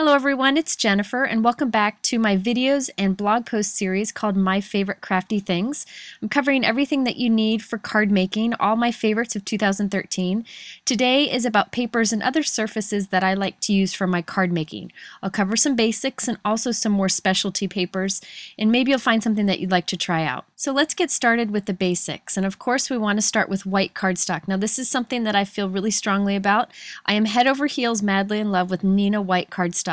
Hello everyone, it's Jennifer and welcome back to my videos and blog post series called My Favorite Crafty Things. I'm covering everything that you need for card making, all my favorites of 2013. Today is about papers and other surfaces that I like to use for my card making. I'll cover some basics and also some more specialty papers and maybe you'll find something that you'd like to try out. So let's get started with the basics and of course we want to start with white cardstock. Now this is something that I feel really strongly about. I am head over heels madly in love with Neenah white cardstock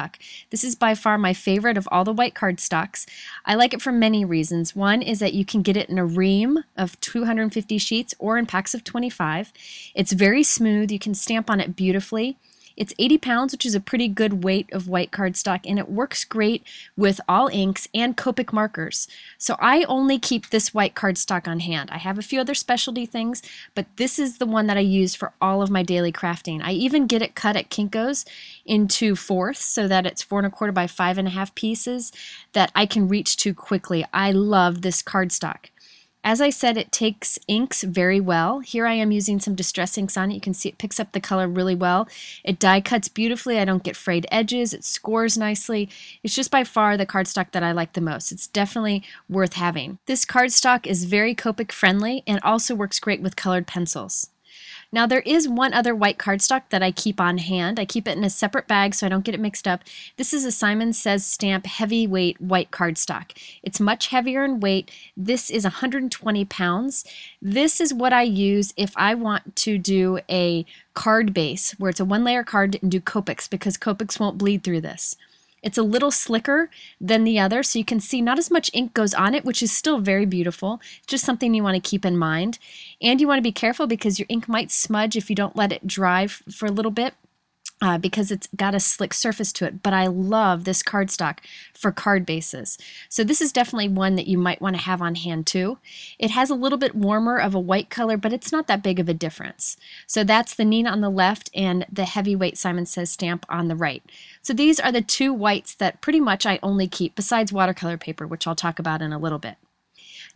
This is by far my favorite of all the white cardstocks. I like it for many reasons. One is that you can get it in a ream of 250 sheets or in packs of 25. It's very smooth. You can stamp on it beautifully. It's 80 pounds, which is a pretty good weight of white cardstock, and it works great with all inks and Copic markers. So I only keep this white cardstock on hand. I have a few other specialty things, but this is the one that I use for all of my daily crafting. I even get it cut at Kinko's into fourths so that it's four and a quarter by five and a half pieces that I can reach to quickly. I love this cardstock. As I said, it takes inks very well. Here I am using some distress inks on it. You can see it picks up the color really well. It die cuts beautifully. I don't get frayed edges. It scores nicely. It's just by far the cardstock that I like the most. It's definitely worth having. This cardstock is very Copic friendly and also works great with colored pencils. Now there is one other white cardstock that I keep on hand. I keep it in a separate bag so I don't get it mixed up. This is a Simon Says Stamp heavyweight white cardstock. It's much heavier in weight. This is 120 pounds. This is what I use if I want to do a card base where it's a one layer card and do Copics because Copics won't bleed through this. It's a little slicker than the other, so you can see not as much ink goes on it, which is still very beautiful. Just something you want to keep in mind. And you want to be careful because your ink might smudge if you don't let it dry for a little bit uh, because it's got a slick surface to it. But I love this cardstock for card bases. So this is definitely one that you might want to have on hand too. It has a little bit warmer of a white color, but it's not that big of a difference. So that's the Neenah on the left and the heavyweight Simon Says stamp on the right. So these are the two whites that pretty much I only keep besides watercolor paper, which I'll talk about in a little bit.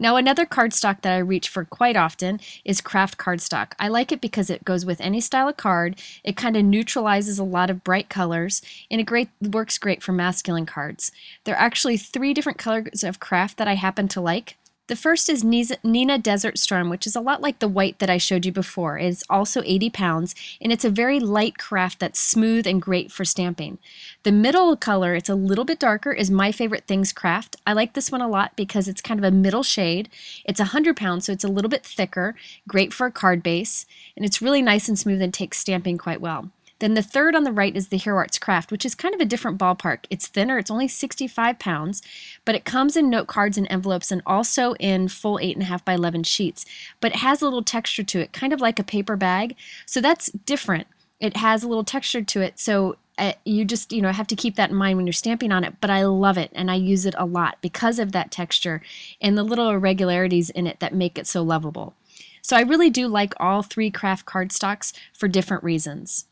Now another cardstock that I reach for quite often is kraft cardstock. I like it because it goes with any style of card, it kind of neutralizes a lot of bright colors, and it great, works great for masculine cards. There are actually three different colors of kraft that I happen to like. The first is Neenah Desert Storm, which is a lot like the white that I showed you before. It's also 80 pounds, and it's a very light kraft that's smooth and great for stamping. The middle color, it's a little bit darker, is My Favorite Things Kraft. I like this one a lot because it's kind of a middle shade. It's 100 pounds, so it's a little bit thicker, great for a card base, and it's really nice and smooth and takes stamping quite well. Then the third on the right is the Hero Arts Kraft, which is kind of a different ballpark. It's thinner, it's only 65 pounds, but it comes in note cards and envelopes and also in full 8.5 by 11 sheets. But it has a little texture to it, kind of like a paper bag. So that's different. It has a little texture to it, so uh, you just you know have to keep that in mind when you're stamping on it but i love it and i use it a lot because of that texture and the little irregularities in it that make it so lovable so i really do like all three kraft cardstocks for different reasons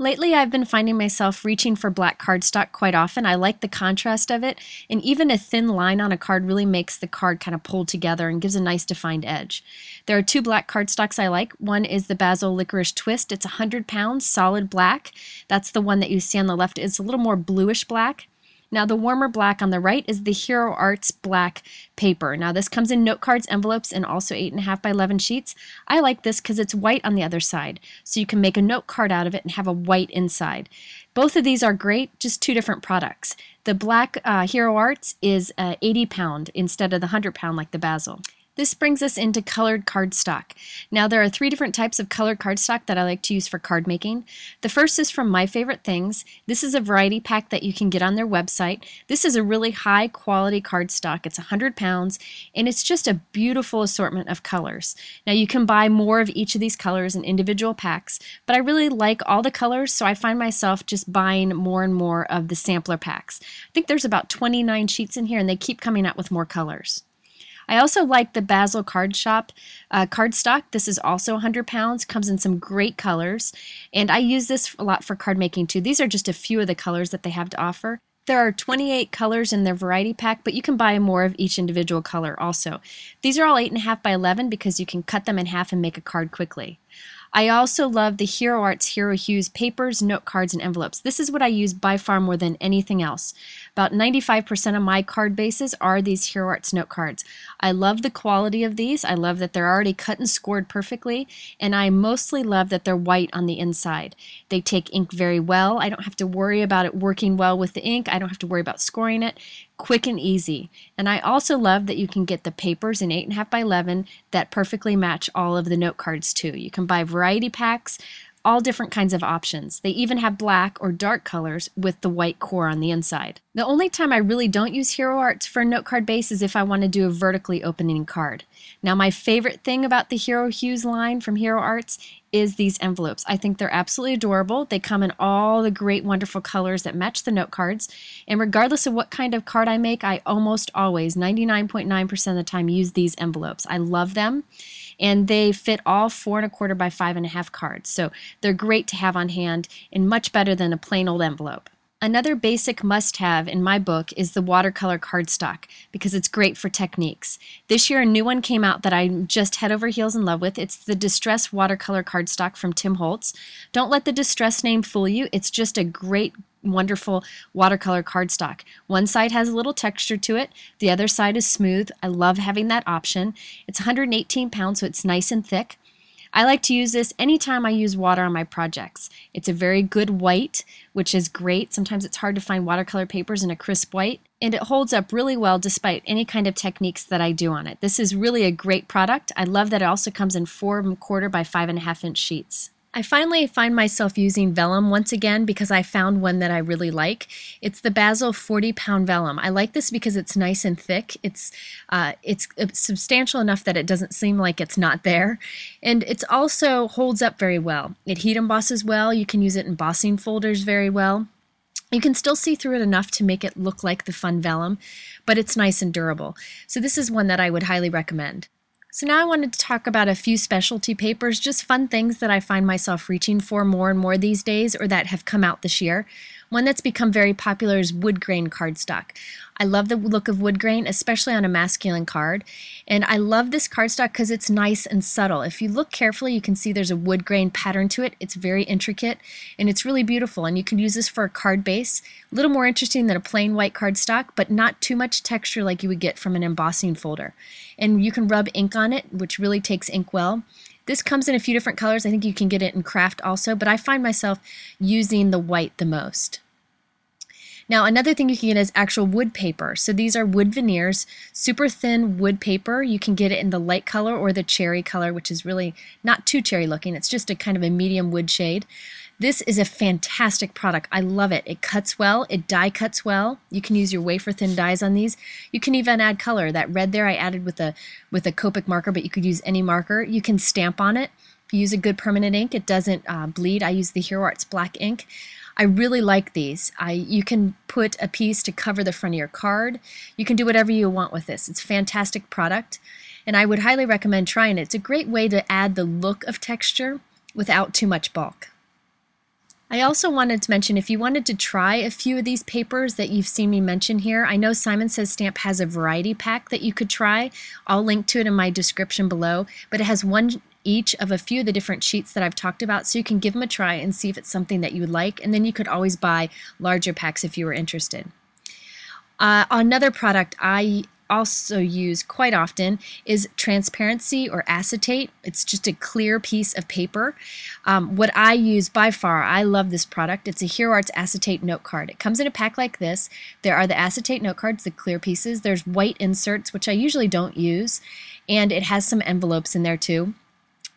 Lately, I've been finding myself reaching for black cardstock quite often. I like the contrast of it, and even a thin line on a card really makes the card kind of pull together and gives a nice defined edge. There are two black cardstocks I like. One is the Bazzill Licorice Twist. It's 100 pounds, solid black. That's the one that you see on the left. It's a little more bluish black. Now the warmer black on the right is the Hero Arts black paper. Now this comes in note cards, envelopes, and also 8.5 by 11 sheets. I like this because it's white on the other side, so you can make a note card out of it and have a white inside. Both of these are great, just two different products. The black uh, Hero Arts is uh, 80 pound instead of the 100 pound like the Bazzill. This brings us into colored cardstock. Now there are three different types of colored cardstock that I like to use for card making. The first is from My Favorite Things. This is a variety pack that you can get on their website. This is a really high quality cardstock. It's 100 pounds and it's just a beautiful assortment of colors. Now you can buy more of each of these colors in individual packs, but I really like all the colors so I find myself just buying more and more of the sampler packs. I think there's about 29 sheets in here and they keep coming out with more colors. I also like the Bazzill Card Shoppe uh, cardstock. This is also 100 pounds, comes in some great colors, and I use this a lot for card making too. These are just a few of the colors that they have to offer. There are 28 colors in their variety pack, but you can buy more of each individual color also. These are all 8.5 by 11 because you can cut them in half and make a card quickly. I also love the Hero Arts Hero Hues papers, note cards, and envelopes. This is what I use by far more than anything else. About 95% of my card bases are these Hero Arts note cards. I love the quality of these. I love that they're already cut and scored perfectly, and I mostly love that they're white on the inside. They take ink very well. I don't have to worry about it working well with the ink. I don't have to worry about scoring it quick and easy. And I also love that you can get the papers in 8.5 by 11 that perfectly match all of the note cards too. You can buy variety packs, all different kinds of options. They even have black or dark colors with the white core on the inside. The only time I really don't use Hero Arts for a note card base is if I want to do a vertically opening card. Now my favorite thing about the Hero Hues line from Hero Arts is these envelopes. I think they're absolutely adorable. They come in all the great wonderful colors that match the note cards. And regardless of what kind of card I make, I almost always, 99.9% of the time, use these envelopes. I love them and they fit all four and a quarter by five and a half cards. So they're great to have on hand and much better than a plain old envelope. Another basic must have in my book is the watercolor cardstock because it's great for techniques. This year, a new one came out that I'm just head over heels in love with. It's the Distress Watercolor Cardstock from Tim Holtz. Don't let the Distress name fool you, it's just a great wonderful watercolor cardstock. One side has a little texture to it, the other side is smooth. I love having that option. It's 118 pounds, so it's nice and thick. I like to use this anytime I use water on my projects. It's a very good white, which is great. Sometimes it's hard to find watercolor papers in a crisp white, and it holds up really well despite any kind of techniques that I do on it. This is really a great product. I love that it also comes in four quarter by five and a half inch sheets. I finally find myself using vellum once again because I found one that I really like. It's the Bazzill 40 pound vellum. I like this because it's nice and thick. It's, uh, it's substantial enough that it doesn't seem like it's not there. And it also holds up very well. It heat embosses well. You can use it in embossing folders very well. You can still see through it enough to make it look like the fun vellum, but it's nice and durable. So this is one that I would highly recommend. So now I wanted to talk about a few specialty papers, just fun things that I find myself reaching for more and more these days or that have come out this year. One that's become very popular is wood grain cardstock. I love the look of wood grain, especially on a masculine card. And I love this cardstock because it's nice and subtle. If you look carefully, you can see there's a wood grain pattern to it. It's very intricate and it's really beautiful. And you can use this for a card base. A little more interesting than a plain white cardstock, but not too much texture like you would get from an embossing folder. And you can rub ink on it, which really takes ink well. This comes in a few different colors. I think you can get it in kraft also, but I find myself using the white the most. Now, another thing you can get is actual wood paper. So these are wood veneers, super thin wood paper. You can get it in the light color or the cherry color, which is really not too cherry looking. It's just a kind of a medium wood shade. This is a fantastic product. I love it. It cuts well. It die cuts well. You can use your wafer thin dies on these. You can even add color. That red there I added with a with a Copic marker, but you could use any marker. You can stamp on it. If you use a good permanent ink, it doesn't uh, bleed. I use the Hero Arts black ink. I really like these. I you can put a piece to cover the front of your card. You can do whatever you want with this. It's a fantastic product and I would highly recommend trying it. It's a great way to add the look of texture without too much bulk. I also wanted to mention if you wanted to try a few of these papers that you've seen me mention here, I know Simon Says Stamp has a variety pack that you could try. I'll link to it in my description below, but it has one each of a few of the different sheets that I've talked about so you can give them a try and see if it's something that you like and then you could always buy larger packs if you were interested. Uh, another product I also use quite often is transparency or acetate. It's just a clear piece of paper. Um, what I use by far, I love this product. It's a Hero Arts acetate note card. It comes in a pack like this. There are the acetate note cards, the clear pieces. There's white inserts, which I usually don't use, and it has some envelopes in there too.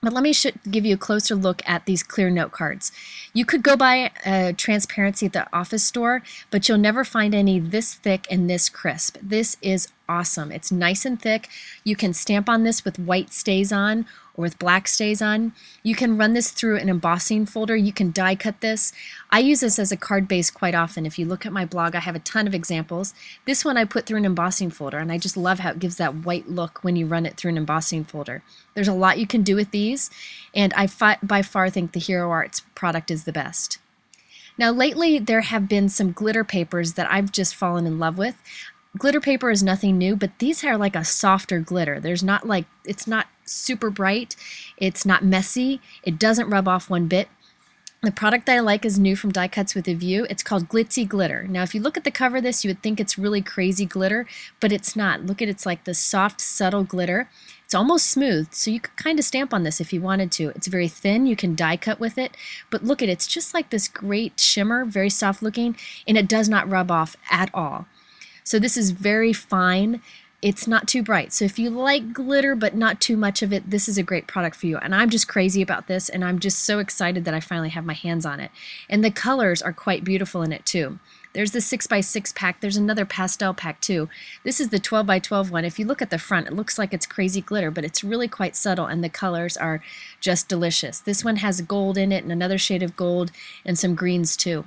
But let me give you a closer look at these clear note cards. You could go buy a transparency at the office store, but you'll never find any this thick and this crisp. This is awesome. It's nice and thick. You can stamp on this with white StazOn or with black StazOn. You can run this through an embossing folder. You can die cut this. I use this as a card base quite often. If you look at my blog, I have a ton of examples. This one I put through an embossing folder, and I just love how it gives that white look when you run it through an embossing folder. There's a lot you can do with these, and I by far think the Hero Arts product is the best. Now, lately, there have been some glitter papers that I've just fallen in love with. Glitter paper is nothing new, but these are like a softer glitter. There's not like, it's not super bright, it's not messy, it doesn't rub off one bit. The product that I like is new from Die Cuts with a View. It's called Glitzy Glitter. Now, if you look at the cover of this, you would think it's really crazy glitter, but it's not. Look at it's like the soft, subtle glitter. It's almost smooth, so you could kind of stamp on this if you wanted to. It's very thin, you can die cut with it, but look at it, it's just like this great shimmer, very soft looking, and it does not rub off at all. So this is very fine it's not too bright. So if you like glitter but not too much of it, this is a great product for you. And I'm just crazy about this and I'm just so excited that I finally have my hands on it. And the colors are quite beautiful in it too. There's the 6x6 pack. There's another pastel pack too. This is the 12x12 one. If you look at the front, it looks like it's crazy glitter, but it's really quite subtle and the colors are just delicious. This one has gold in it and another shade of gold and some greens too.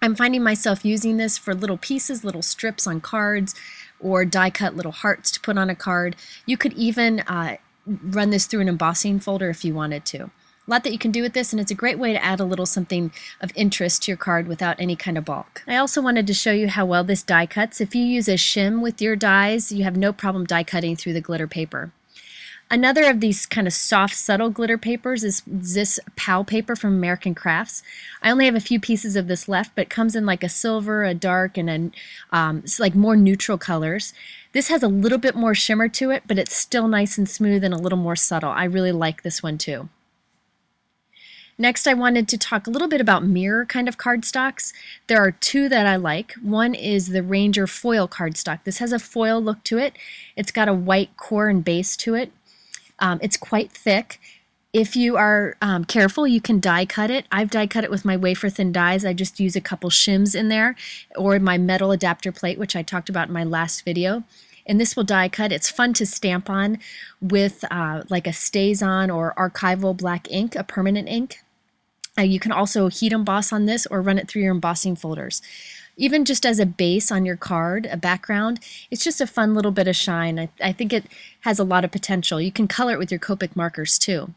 I'm finding myself using this for little pieces, little strips on cards, or die cut little hearts to put on a card. You could even uh, run this through an embossing folder if you wanted to. A lot that you can do with this, and it's a great way to add a little something of interest to your card without any kind of bulk. I also wanted to show you how well this die cuts. If you use a shim with your dies, you have no problem die cutting through the glitter paper. Another of these kind of soft, subtle glitter papers is this POW paper from American Crafts. I only have a few pieces of this left, but it comes in like a silver, a dark, and a um, like more neutral colors. This has a little bit more shimmer to it, but it's still nice and smooth and a little more subtle. I really like this one too. Next, I wanted to talk a little bit about mirror kind of cardstocks. There are two that I like. One is the Ranger foil cardstock. This has a foil look to it. It's got a white core and base to it. Um, it's quite thick. If you are um, careful, you can die cut it. I've die cut it with my wafer thin dies. I just use a couple shims in there or my metal adapter plate, which I talked about in my last video. And this will die cut. It's fun to stamp on with uh, like a StazOn or archival black ink, a permanent ink. Uh, you can also heat emboss on this or run it through your embossing folders even just as a base on your card, a background, it's just a fun little bit of shine. I, I think it has a lot of potential. You can color it with your Copic markers too.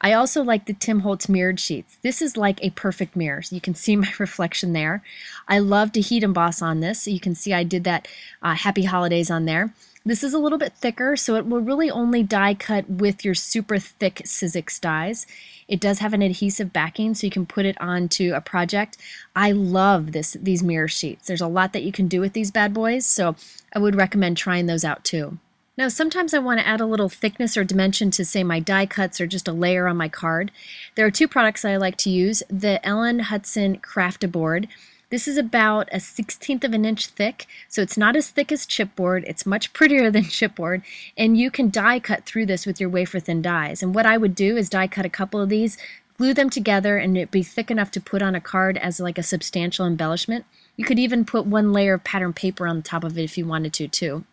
I also like the Tim Holtz mirrored sheets. This is like a perfect mirror. So you can see my reflection there. I love to heat emboss on this. So you can see I did that uh, Happy Holidays on there. This is a little bit thicker, so it will really only die cut with your super thick Sizzix dies. It does have an adhesive backing, so you can put it onto a project. I love this these mirror sheets. There's a lot that you can do with these bad boys, so I would recommend trying those out too. Now, sometimes I want to add a little thickness or dimension to, say, my die cuts or just a layer on my card. There are two products I like to use. The Ellen Hutson Craft-A-Board. This is about a 16th of an inch thick, so it's not as thick as chipboard. It's much prettier than chipboard, and you can die cut through this with your wafer thin dies. And what I would do is die cut a couple of these, glue them together, and it'd be thick enough to put on a card as like a substantial embellishment. You could even put one layer of pattern paper on the top of it if you wanted to too.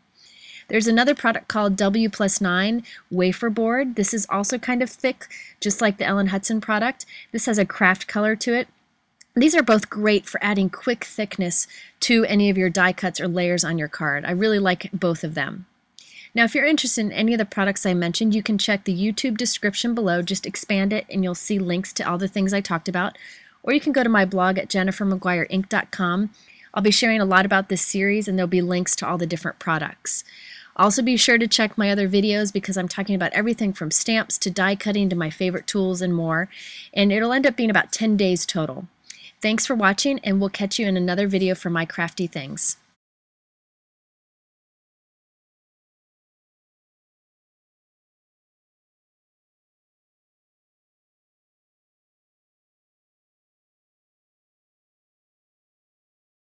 There's another product called W plus 9 wafer board. This is also kind of thick, just like the Ellen Hutson product. This has a kraft color to it. These are both great for adding quick thickness to any of your die cuts or layers on your card. I really like both of them. Now, if you're interested in any of the products I mentioned, you can check the YouTube description below. Just expand it and you'll see links to all the things I talked about. Or you can go to my blog at jennifermcguireink.com. I'll be sharing a lot about this series and there'll be links to all the different products. Also be sure to check my other videos because I'm talking about everything from stamps to die cutting to my favorite tools and more. And it'll end up being about 10 days total. Thanks for watching and we'll catch you in another video for My Crafty Things.